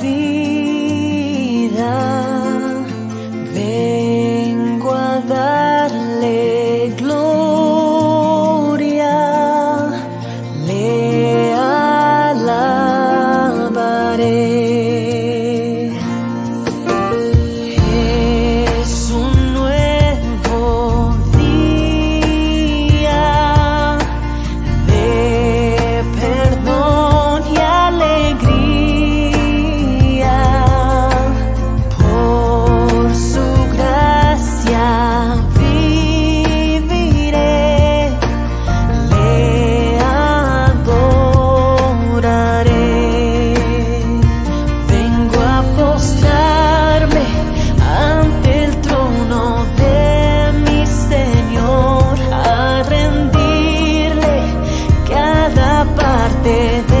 thee. parte